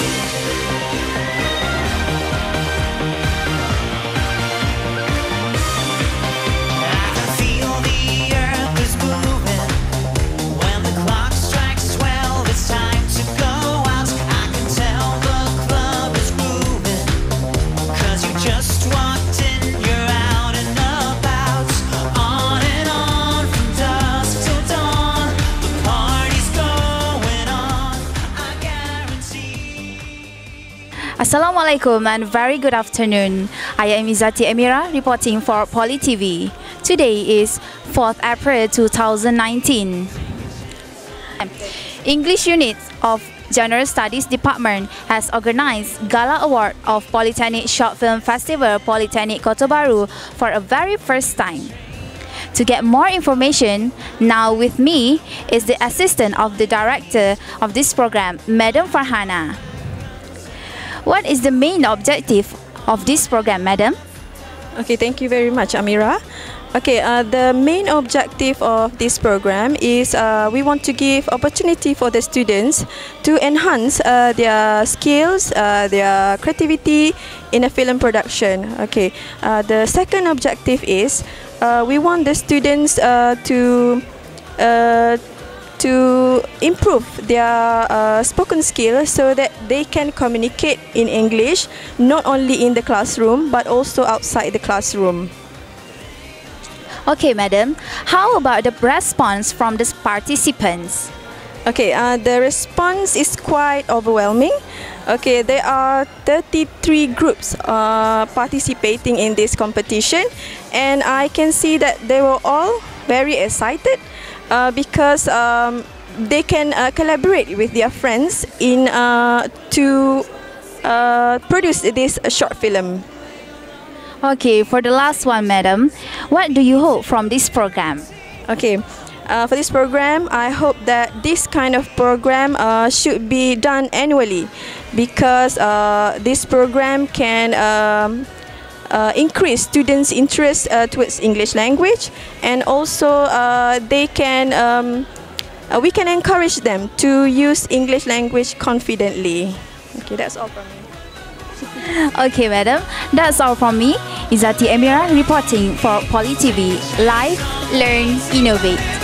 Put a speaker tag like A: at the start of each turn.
A: Yeah. Assalamualaikum and very good afternoon. I am Izati Emira reporting for Poly TV. Today is 4th April 2019. English unit of General Studies Department has organized Gala Award of Polytechnic Short Film Festival Polytechnic Kota Bharu for a very first time. To get more information, now with me is the assistant of the director of this program, Madam Farhana. What is the main objective of this program, madam?
B: Okay, thank you very much, Amira. Okay, uh, the main objective of this program is uh, we want to give opportunity for the students to enhance uh, their skills, uh, their creativity in a film production. Okay, uh, the second objective is uh, we want the students to to improve their uh, spoken skills so that they can communicate in English not only in the classroom but also outside the classroom.
A: Okay, madam. How about the response from the participants?
B: Okay, uh, the response is quite overwhelming. Okay, there are 33 groups uh, participating in this competition, and I can see that they were all very excited uh, because um, they can uh, collaborate with their friends in uh, to uh, produce this short film.
A: Okay, for the last one, madam, what do you hope from this program?
B: Okay. Uh, for this program, I hope that this kind of program uh, should be done annually because uh, this program can um, uh, increase students' interest uh, towards English language, and also uh, they can um, uh, we can encourage them to use English language confidently. Okay, that's all from me.
A: okay, madam, that's all from me. Izati Emira reporting for Poly TV. Live, learn, innovate.